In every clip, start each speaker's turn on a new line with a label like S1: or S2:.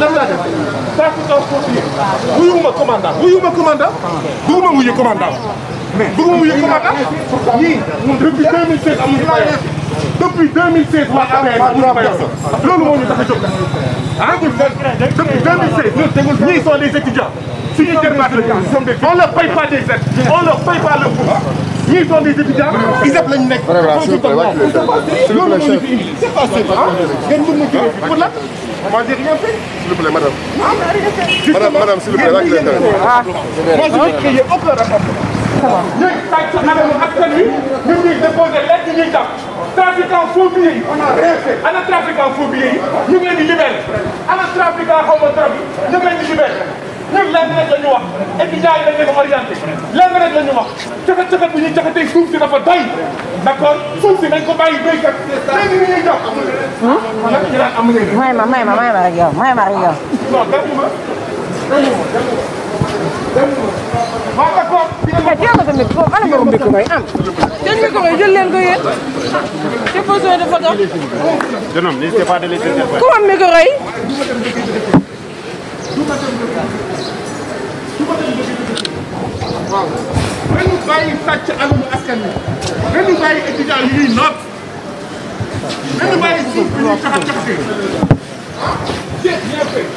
S1: lan laa def saako taw foofu yëpp wuyuma commandant wuyuma commandant bëgguma wuyu commandant mais bëgguma wuyu commandant ñii depuis 2016 amuñu payas depuis 2016 waa APR amuñu payas loolu moo ñu tax a jóg ah depuis 2016 ñii sont des étudiants suñu jërbaat la ñu on leur paye pas des aides on leur paye pas le bourse ils sont des étudiants, ils appellent C'est pas c'est rien vous madame. rien Madame, s'il vous plaît, rapport. Ah. Nous, nous a étudiants yi dañ leen ko orienté lenn rek la ñu wax caxat caxat bu ñuy caxatee suuf si dafa doy d' accord suuf si nañ ko bàyyi béykat léegi ni ñuy jox may ma may ma may ma rek yow may ma rek yow non demuma demuma waaw d' accord jël sa micro ana borom micro yi am
S2: jël micro yi jël leen ko yéen
S1: c'est besoin de photo jeune homme n'hésitez pas de les interpeller ku am micro yi su ko def dëgg waaw nañu bàyyi sàcc alalu askan wi nañu bàyyi étudiant yi ñuy noot nañu bàyyi suuf bi ñuy caxat caxatee c'est bien fait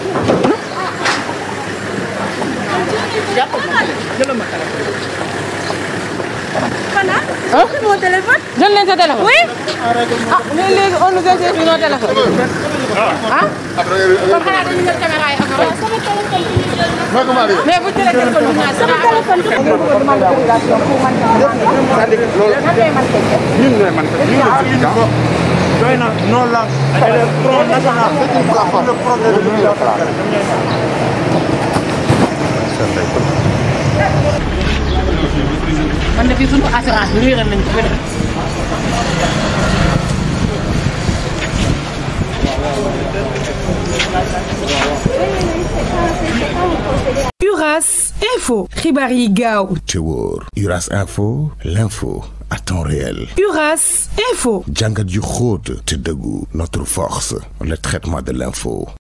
S1: xanaa. ah si moo téléphone. jël leen sa téléphone. oui. ah léegi-léegi on nous a jël si nos téléphones. ah. kon xanaa dañu jël caméra yi mais bu jëlee téléphone bi ñaar sama téléphone bi. ñun ñooy man doy na non la le front national le problème de l'immigration. man de fii sunu assurance bi réeral nañu ko info ribari Gao. Uras info l'info à temps réel Uras info jàngat yu te notre force le traitement de l'info